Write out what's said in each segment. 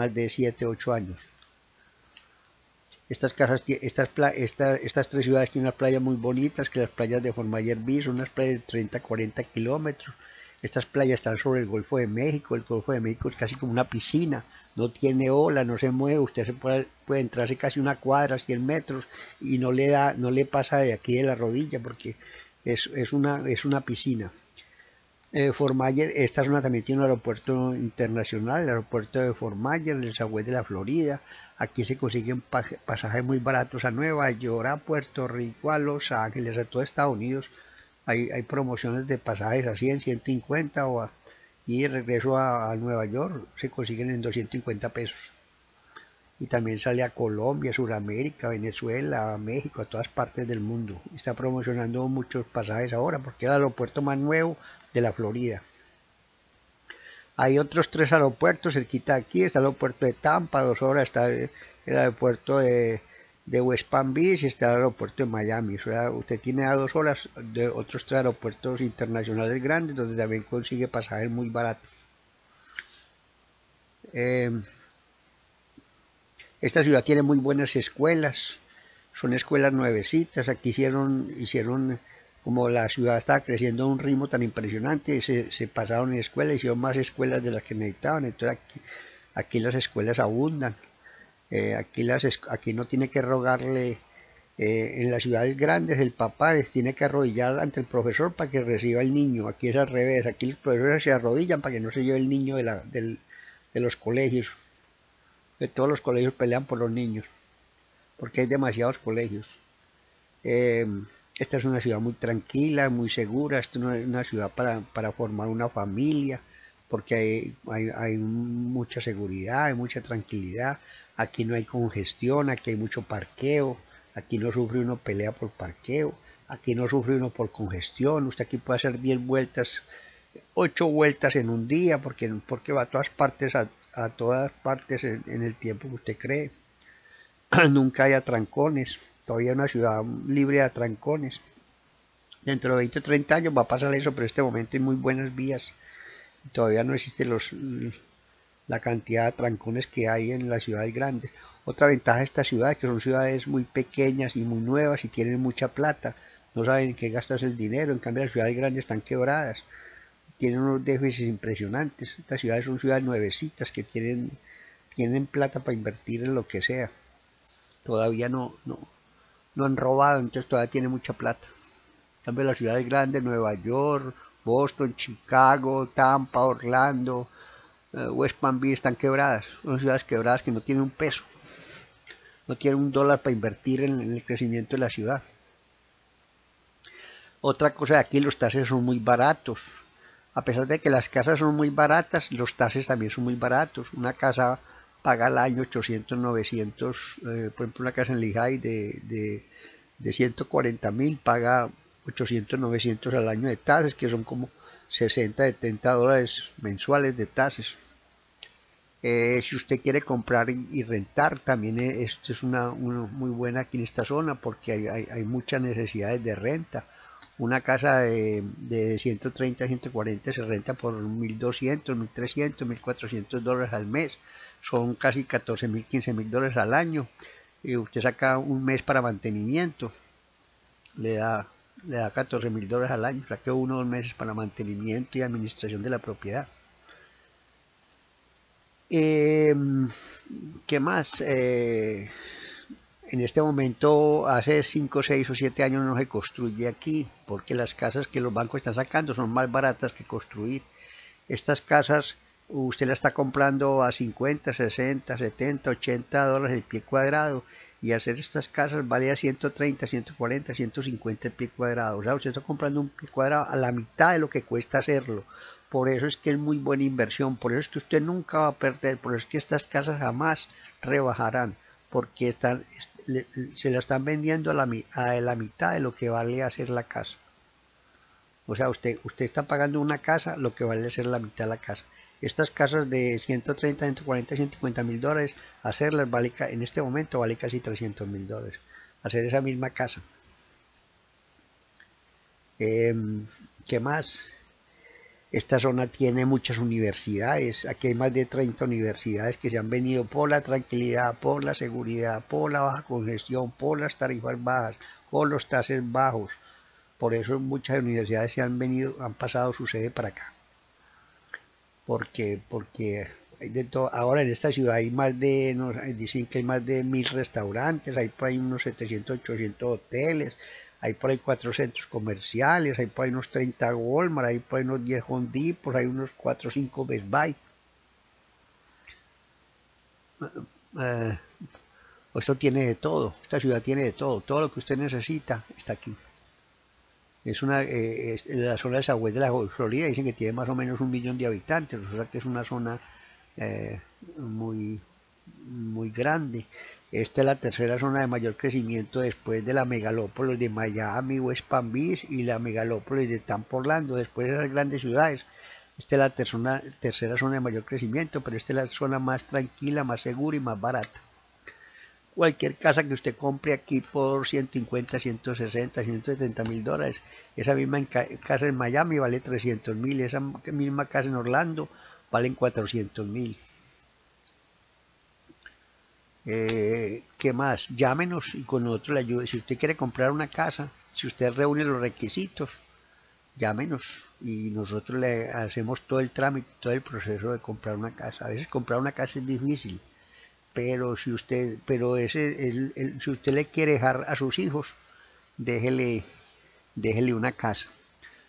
más de 7, 8 años. Estas casas, estas, estas tres ciudades tienen unas playas muy bonitas, que las playas de Formayer Beach son unas playas de 30, 40 kilómetros. Estas playas están sobre el Golfo de México, el Golfo de México es casi como una piscina, no tiene ola, no se mueve, usted se puede, puede entrarse casi una cuadra, 100 metros, y no le da, no le pasa de aquí de la rodilla, porque es, es, una, es una piscina. Eh, Mayer, esta zona también tiene un aeropuerto internacional, el aeropuerto de Fort Mayer, el Sagüey de la Florida. Aquí se consiguen pasajes muy baratos a Nueva York, a Puerto Rico, a Los Ángeles, a todo Estados Unidos. Hay, hay promociones de pasajes a 100, 150 o y regreso a, a Nueva York se consiguen en 250 pesos y también sale a Colombia, Sudamérica, Venezuela, México, a todas partes del mundo. Está promocionando muchos pasajes ahora porque es el aeropuerto más nuevo de la Florida. Hay otros tres aeropuertos cerquita aquí, está el aeropuerto de Tampa, dos horas, está el, aeropuerto de, West Palm Beach está el aeropuerto de Miami. O sea, usted tiene a dos horas de otros tres aeropuertos internacionales grandes donde también consigue pasajes muy baratos. Eh, esta ciudad tiene muy buenas escuelas, son escuelas nuevecitas, aquí hicieron, hicieron como la ciudad estaba creciendo a un ritmo tan impresionante, se, se pasaron en escuelas, hicieron más escuelas de las que necesitaban, entonces aquí, las escuelas abundan, eh, aquí, las, aquí no tiene que rogarle, eh, en las ciudades grandes el papá tiene que arrodillar ante el profesor para que reciba el niño, aquí es al revés, aquí los profesores se arrodillan para que no se lleve el niño de, la, de los colegios que todos los colegios pelean por los niños, porque hay demasiados colegios. Eh, esta es una ciudad muy tranquila, muy segura, esta es una ciudad para, formar una familia, porque hay, hay, mucha seguridad, hay mucha tranquilidad, aquí no hay congestión, aquí hay mucho parqueo, aquí no sufre uno pelea por parqueo, aquí no sufre uno por congestión, usted aquí puede hacer 10 vueltas, 8 vueltas en un día, porque, porque va a todas partes a, a todas partes en, el tiempo que usted cree. Nunca hay atrancones, todavía una ciudad libre de atrancones. Dentro de 20 o 30 años va a pasar eso, pero en este momento hay muy buenas vías. Todavía no existe los, la cantidad de atrancones que hay en las ciudades grandes. Otra ventaja de esta ciudad es que son ciudades muy pequeñas y muy nuevas y tienen mucha plata. No saben qué gastas el dinero, en cambio las ciudades grandes están quebradas tienen unos déficits impresionantes. Estas ciudades son ciudades nuevecitas que tienen, tienen plata para invertir en lo que sea. Todavía no, no, no han robado, entonces todavía tienen mucha plata. En las ciudades grandes, Nueva York, Boston, Chicago, Tampa, Orlando, eh, West Palm Beach están quebradas. Son ciudades quebradas que no tienen un peso. No tienen un dólar para invertir en, el crecimiento de la ciudad. Otra cosa, aquí los tases son muy baratos a pesar de que las casas son muy baratas, los tases también son muy baratos. Una casa paga al año 800, 900, eh, por ejemplo una casa en Lehigh de, de, de 140 mil paga 800, 900 al año de tases, que son como 60, 70 dólares mensuales de tases. Eh, si usted quiere comprar y, rentar, también esto es una, muy buena aquí en esta zona porque hay, hay, muchas necesidades de renta una casa de, de 130, 140 se renta por 1.200, 1.300, 1.400 dólares al mes. Son casi 14.000, 15.000 dólares al año. Y usted saca un mes para mantenimiento. Le da, le da 14.000 dólares al año. Saca uno o dos meses para mantenimiento y administración de la propiedad. Eh, ¿Qué más? Eh, en este momento, hace 5, 6 o 7 años no se construye aquí, porque las casas que los bancos están sacando son más baratas que construir. Estas casas usted las está comprando a 50, 60, 70, 80 dólares el pie cuadrado y hacer estas casas vale a 130, 140, 150 el pie cuadrado. O sea, usted está comprando un pie cuadrado a la mitad de lo que cuesta hacerlo. Por eso es que es muy buena inversión, por eso es que usted nunca va a perder, por eso es que estas casas jamás rebajarán, porque están, se la están vendiendo a la, la mitad de lo que vale hacer la casa. O sea, usted, usted está pagando una casa lo que vale hacer la mitad de la casa. Estas casas de 130, 140, 150 mil dólares, hacerlas vale, en este momento vale casi 300 mil dólares. Hacer esa misma casa. Em, ¿Qué más? Esta zona tiene muchas universidades, aquí hay más de 30 universidades que se han venido por la tranquilidad, por la seguridad, por la baja congestión, por las tarifas bajas, por los tases bajos. Por eso muchas universidades se han venido, han pasado su sede para acá. Porque, porque hay de todo, ahora en esta ciudad hay más de, dicen que hay más de mil restaurantes, hay ahí unos 700, 800 hoteles, hay por ahí cuatro centros comerciales, hay por ahí unos 30 Walmart, hay por ahí unos 10 Home Depot, hay unos 4 o 5 Best Buy. Eh, esto tiene de todo, esta ciudad tiene de todo, todo lo que usted necesita está aquí. Es una, eh, la zona de Sagüez de la Florida dicen que tiene más o menos un millón de habitantes, o sea que es una zona eh, muy, muy grande. Esta es la tercera zona de mayor crecimiento después de la megalópolis de Miami, West Palm Beach y la megalópolis de Tampa, Orlando, después de las grandes ciudades. Esta es la tercera, tercera zona de mayor crecimiento, pero esta es la zona más tranquila, más segura y más barata. Cualquier casa que usted compre aquí por 150, 160, 170 mil dólares, esa misma casa en Miami vale 300 mil, esa misma casa en Orlando valen 400 mil. Eh, ¿Qué más? Llámenos y con nosotros le ayude. Si usted quiere comprar una casa, si usted reúne los requisitos, llámenos y nosotros le hacemos todo el trámite, todo el proceso de comprar una casa. A veces comprar una casa es difícil, pero si usted, pero ese, si usted le quiere dejar a sus hijos, déjele, déjele una casa.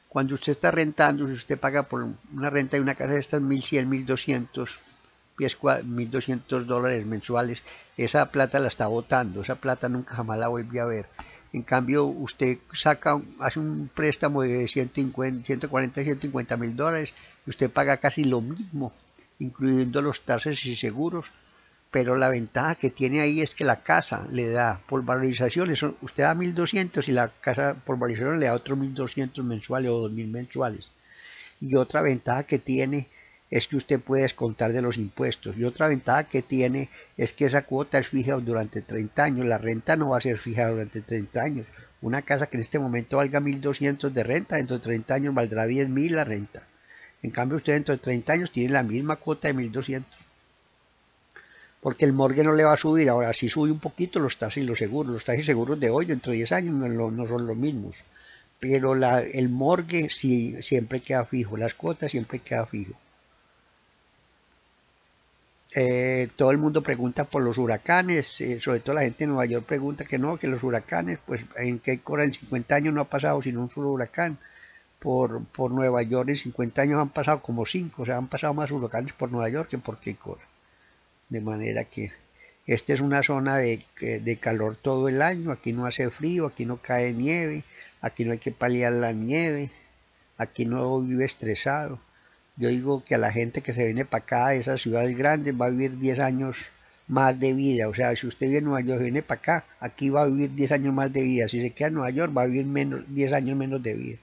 Cuando usted está rentando, si usted paga por una renta de una casa de estas 1100, 1200 1.200 dólares mensuales, esa plata la está botando, esa plata nunca jamás la vuelve a ver. En cambio, usted saca, hace un préstamo de 150, 140, 150 mil dólares y usted paga casi lo mismo, incluyendo los taxes y seguros, pero la ventaja que tiene ahí es que la casa le da por valorización, eso, usted da 1.200 y la casa por valorización le da otros 1.200 mensuales o 2.000 mensuales. Y otra ventaja que tiene es que usted puede descontar de los impuestos. Y otra ventaja que tiene es que esa cuota es fija durante 30 años. La renta no va a ser fija durante 30 años. Una casa que en este momento valga 1.200 de renta, dentro de 30 años valdrá 10.000 la renta. En cambio, usted dentro de 30 años tiene la misma cuota de 1.200. Porque el morgue no le va a subir. Ahora, si sube un poquito los taxis los seguros. Los taxis seguros de hoy, dentro de 10 años, no, son los mismos. Pero el morgue sí, siempre queda fijo. Las cuotas siempre queda fijo. Eh, todo el mundo pregunta por los huracanes, eh, sobre todo la gente de Nueva York pregunta que no, que los huracanes, pues en que en 50 años no ha pasado sino un solo huracán. Por, por Nueva York en 50 años han pasado como 5, o sea, han pasado más huracanes por Nueva York que por Keikor. De manera que esta es una zona de, de calor todo el año, aquí no hace frío, aquí no cae nieve, aquí no hay que paliar la nieve, aquí no vive estresado yo digo que a la gente que se viene para acá, de esas ciudades grandes, va a vivir 10 años más de vida. O sea, si usted viene a Nueva York, viene para acá, aquí va a vivir 10 años más de vida. Si se queda en Nueva York, va a vivir menos, 10 años menos de vida.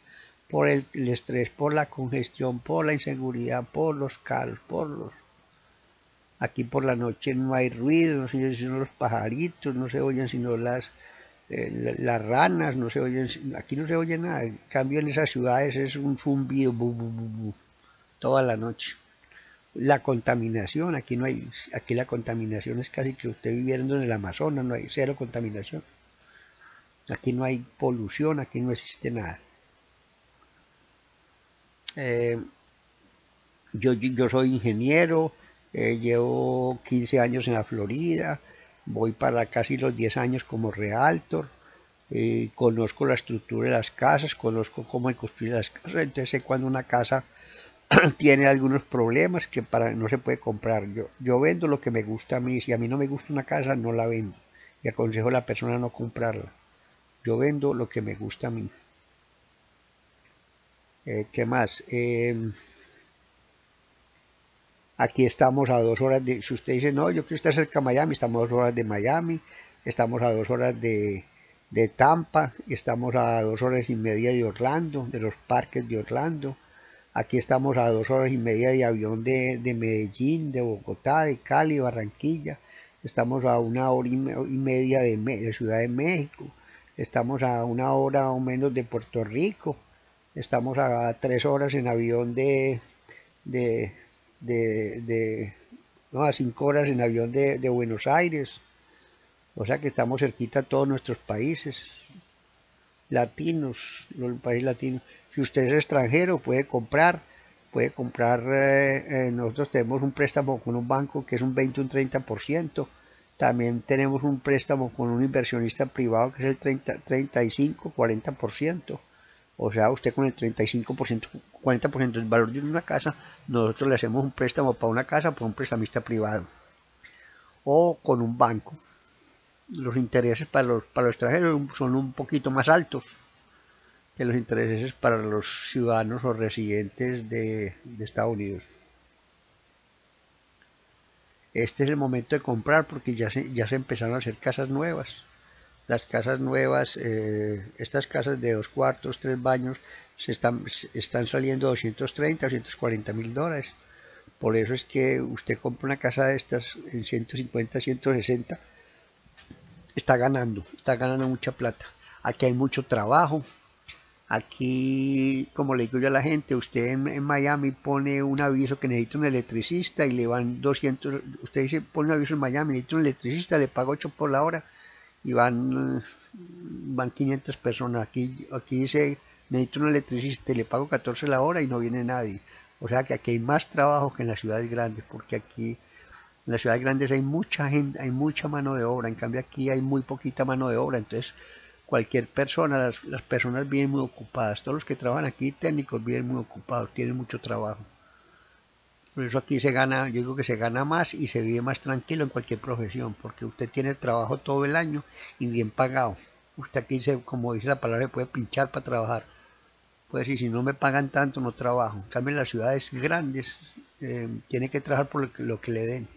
Por el, estrés, por la congestión, por la inseguridad, por los carros, por los... Aquí por la noche no hay ruido, no se oyen sino los pajaritos, no se oyen sino las, eh, las ranas, no se oyen, aquí no se oye nada. En cambio en esas ciudades es un zumbido, toda la noche. La contaminación, aquí no hay, aquí la contaminación es casi que usted viviendo en el Amazonas, no hay cero contaminación. Aquí no hay polución, aquí no existe nada. Eh, yo, yo, soy ingeniero, eh, llevo 15 años en la Florida, voy para casi los 10 años como realtor, eh, conozco la estructura de las casas, conozco cómo construir las casas, entonces sé cuando una casa tiene algunos problemas que para no se puede comprar. Yo, yo vendo lo que me gusta a mí. Si a mí no me gusta una casa, no la vendo. Y aconsejo a la persona no comprarla. Yo vendo lo que me gusta a mí. Eh, ¿Qué más? Em, aquí estamos a dos horas de... Si usted dice, no, yo quiero estar cerca de Miami, estamos a dos horas de Miami. Estamos a dos horas de, de Tampa. Estamos a dos horas y media de Orlando, de los parques de Orlando Aquí estamos a dos horas y media de avión de, Medellín, de Bogotá, de Cali, Barranquilla. Estamos a una hora y media de, Ciudad de México. Estamos a una hora o menos de Puerto Rico. Estamos a tres horas en avión de, de, de, no, a cinco horas en avión de, de Buenos Aires. O sea que estamos cerquita a todos nuestros países latinos, los países latinos. Si usted es extranjero, puede comprar, puede comprar, eh, eh, nosotros tenemos un préstamo con un banco que es un 20, un 30%, también tenemos un préstamo con un inversionista privado que es el 30, 35, 40%. O sea, usted con el 35%, 40% del valor de una casa, nosotros le hacemos un préstamo para una casa por un prestamista privado. O con un banco. Los intereses para los, para los extranjeros son un poquito más altos que los intereses para los ciudadanos o residentes de, de Estados Unidos. Este es el momento de comprar porque ya se, ya se empezaron a hacer casas nuevas las casas nuevas, eh, estas casas de dos cuartos, tres baños, se están, están saliendo 230, 240 mil dólares. Por eso es que usted compra una casa de estas en 150, 160, está ganando, está ganando mucha plata. Aquí hay mucho trabajo. Aquí, como le digo yo a la gente, usted en, Miami pone un aviso que necesita un electricista y le van 200, usted dice, pone un aviso en Miami, necesita un electricista, le paga 8 por la hora y van, van 500 personas. Aquí, aquí dice, necesito un electricista, le pago 14 la hora y no viene nadie. O sea que aquí hay más trabajo que en las ciudades grandes, porque aquí en las ciudades grandes hay mucha gente, hay mucha mano de obra, en cambio aquí hay muy poquita mano de obra, entonces cualquier persona, las, las personas vienen muy ocupadas, todos los que trabajan aquí técnicos vienen muy ocupados, tienen mucho trabajo. Por eso aquí se gana, yo digo que se gana más y se vive más tranquilo en cualquier profesión, porque usted tiene trabajo todo el año y bien pagado. Usted aquí, se, como dice la palabra, puede pinchar para trabajar. Puede decir, si no me pagan tanto, no trabajo. En cambio, en las ciudades grandes, eh, tiene que trabajar por lo que, le den.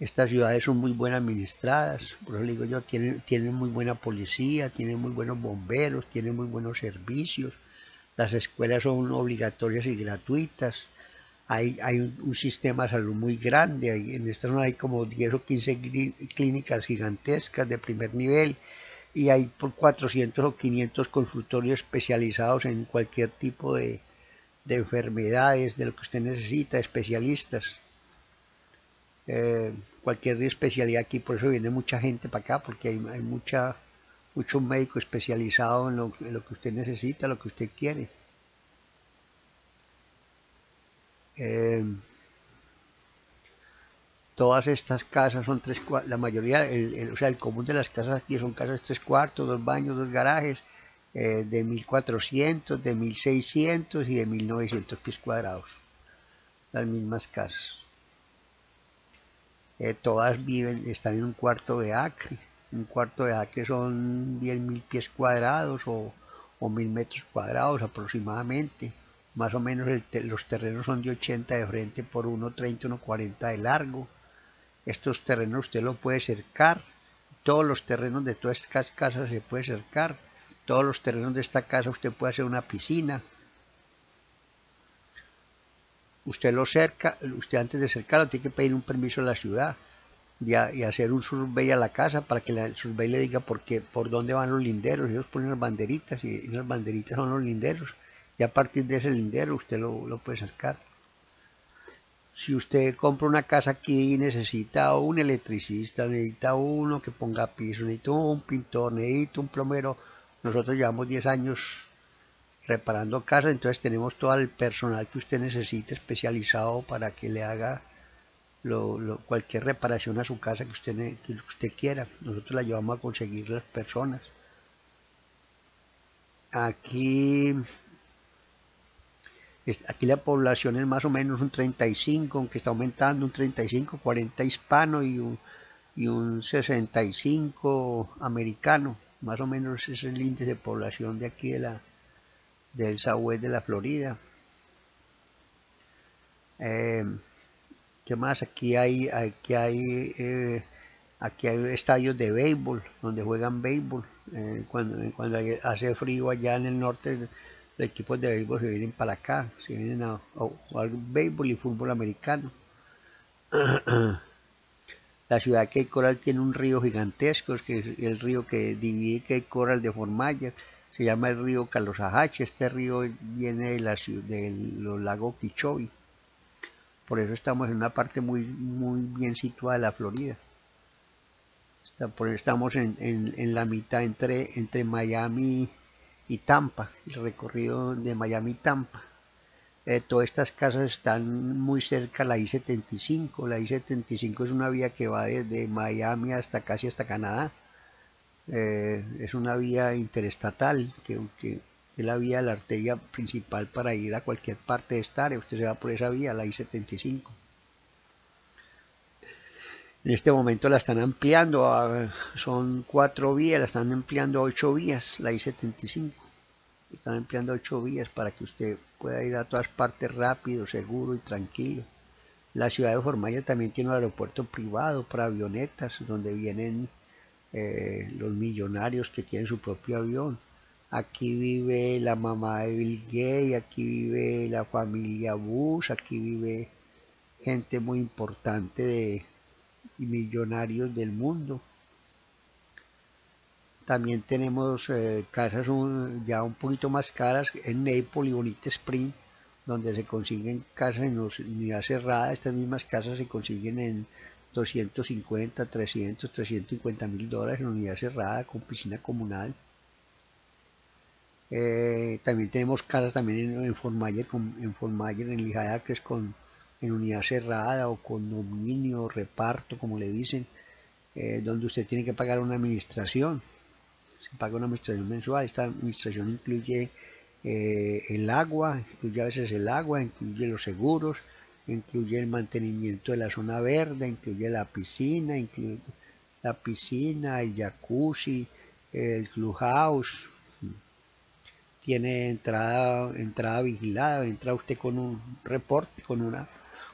Estas ciudades son muy buenas administradas, por eso digo yo, tienen, muy buena policía, tienen muy buenos bomberos, tienen muy buenos servicios, las escuelas son obligatorias y gratuitas, hay, un, sistema de salud muy grande, en esta zona hay como 10 o 15 clínicas gigantescas de primer nivel y hay por 400 o 500 consultorios especializados en cualquier tipo de, enfermedades, de lo que usted necesita, especialistas. Eh, cualquier especialidad aquí, por eso viene mucha gente para acá, porque hay, mucha mucho médico especializado en lo, que usted necesita, lo que usted quiere. Eh, todas estas casas son tres la mayoría, o sea, el común de las casas aquí son casas tres cuartos, dos baños, dos garajes, eh, de 1400, de 1600 y de 1900 pies cuadrados. Las mismas casas. Eh, todas viven, están en un cuarto de acre un cuarto de acre son 10.000 pies cuadrados o, o 1.000 metros cuadrados aproximadamente. Más o menos los terrenos son de 80 de frente por 1.30, 1.40 de largo. Estos terrenos usted lo puede cercar. Todos los terrenos de todas estas casas se puede cercar. Todos los terrenos de esta casa usted puede hacer una piscina. Usted lo cerca, usted antes de cercarlo tiene que pedir un permiso a la ciudad y, hacer un survey a la casa para que el survey le diga por, qué, por dónde van los linderos. Ellos ponen las banderitas y, las banderitas son los linderos. Y a partir de ese lindero usted lo, puede sacar. Si usted compra una casa aquí y necesita un electricista, necesita uno que ponga piso, necesita un pintor, necesita un plomero, nosotros llevamos 10 años reparando casas, entonces tenemos todo el personal que usted necesite especializado para que le haga cualquier reparación a su casa que usted, que usted quiera. Nosotros la llevamos a conseguir las personas. Aquí, aquí la población es más o menos un 35, aunque está aumentando un 35, 40 hispano y un, y un 65 americano. Más o menos ese es el índice de población de aquí de la, del Southwest de la Florida. Eh, ¿Qué más? Aquí hay, aquí hay, eh, aquí hay estadios de béisbol, donde juegan béisbol. Eh, cuando, hace frío allá en el norte, los equipos de béisbol se vienen para acá, se vienen a, jugar béisbol y fútbol americano. La ciudad de Cape Coral tiene un río gigantesco, que es el río que divide Cape Coral de Formaya. Se llama el río Calosajach. Este río viene de, la, de los lagos Kichobi. Por eso estamos en una parte muy, muy bien situada de la Florida. Estamos en, en, la mitad entre, entre Miami y Tampa, el recorrido de Miami Tampa. Eh, todas estas casas están muy cerca a la I-75. La I-75 es una vía que va desde Miami hasta casi hasta Canadá. Eh, es una vía interestatal, que, es la vía, la arteria principal para ir a cualquier parte de estar. Usted se va por esa vía, la I-75. En este momento la están ampliando, son cuatro vías, la están ampliando a ocho vías, la I-75. Están empleando ocho vías para que usted pueda ir a todas partes rápido, seguro y tranquilo. La ciudad de Formaya también tiene un aeropuerto privado para avionetas, donde vienen eh, los millonarios que tienen su propio avión. Aquí vive la mamá de Bill Gates, aquí vive la familia Bush, aquí vive gente muy importante de, y millonarios del mundo. También tenemos eh, casas ya un poquito más caras en Naples y Bonita Spring, donde se consiguen casas en unidad cerrada. Estas mismas casas se consiguen en 250, 300, 350 mil dólares en unidad cerrada con piscina comunal. Eh, también tenemos casas también en, en Formayer, en en Lijaya, que es con en unidad cerrada o condominio, reparto, como le dicen, eh, donde usted tiene que pagar una administración paga una administración mensual. Esta administración incluye eh, el agua, incluye a veces el agua, incluye los seguros, incluye el mantenimiento de la zona verde, incluye la piscina, incluye la piscina, el jacuzzi, el clubhouse. Tiene entrada, entrada vigilada, entra usted con un reporte, con una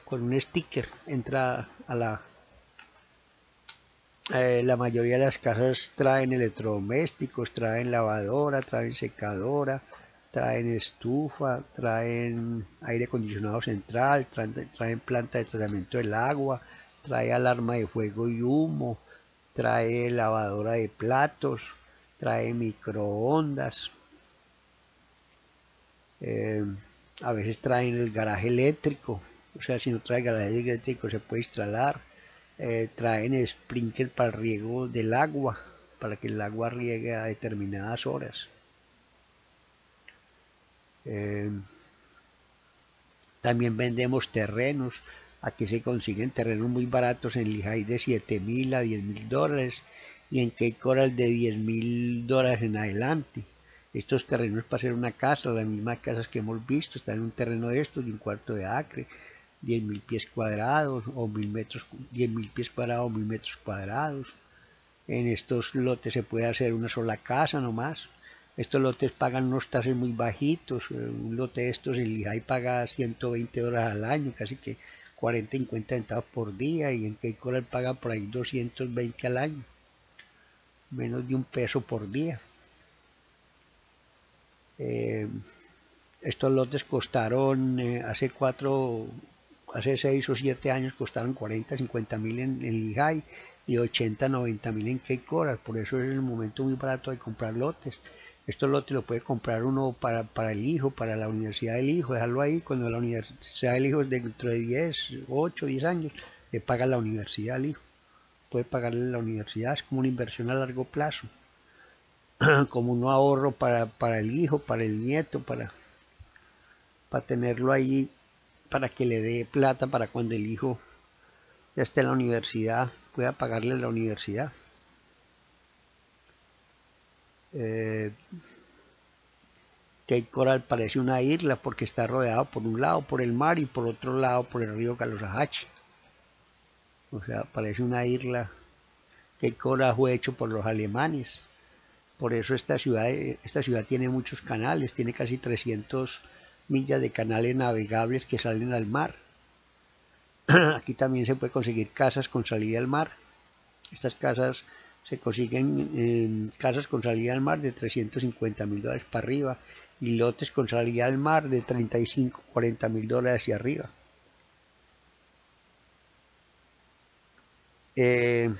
con un sticker, entra a la eh, la mayoría de las casas traen electrodomésticos, traen lavadora, traen secadora, traen estufa, traen aire acondicionado central, traen, planta de tratamiento del agua, trae alarma de fuego y humo, trae lavadora de platos, trae microondas. Eh, a veces traen el garaje eléctrico, o sea, si no trae garaje eléctrico se puede instalar eh, traen sprinkler para el riego del agua, para que el agua riegue a determinadas horas. Eh, también vendemos terrenos. Aquí se consiguen terrenos muy baratos en Lehigh de 7 mil a 10 mil dólares y en Cape Coral de 10 mil dólares en adelante. Estos terrenos para hacer una casa, las mismas casas que hemos visto, están en un terreno de estos de un cuarto de acre, 10.000 pies cuadrados o 1.000 metros, 10.000 pies cuadrados o 1.000 metros cuadrados. En estos lotes se puede hacer una sola casa nomás. Estos lotes pagan unos tases muy bajitos. Eh, un lote de estos en Lehigh paga 120 dólares al año, casi que 40, 50 centavos por día. Y en Cape Coral paga por ahí 220 al año. Menos de un peso por día. Eh, estos lotes costaron eh, hace cuatro hace 6 o 7 años costaron 40, 50 mil en, en Lehigh y 80, 90 mil en Cape Coral. Por eso es el momento muy barato de comprar lotes. Estos lotes lo puede comprar uno para, para el hijo, para la universidad del hijo, dejarlo ahí. Cuando la universidad del hijo es dentro de 10, 8, 10 años, le paga la universidad al hijo. Puede pagarle la universidad, es como una inversión a largo plazo. como un ahorro para, para el hijo, para el nieto, para, para tenerlo ahí para que le dé plata para cuando el hijo ya esté en la universidad, pueda pagarle la universidad. Eh, Cape Coral parece una isla porque está rodeado por un lado por el mar y por otro lado por el río Calosajach. O sea, parece una isla. Cape Coral fue hecho por los alemanes. Por eso esta ciudad, esta ciudad tiene muchos canales, tiene casi 300 millas de canales navegables que salen al mar. Aquí también se puede conseguir casas con salida al mar. Estas casas se consiguen en casas con salida al mar de 350 mil dólares para arriba y lotes con salida al mar de 35, 40 mil dólares hacia arriba. Eh,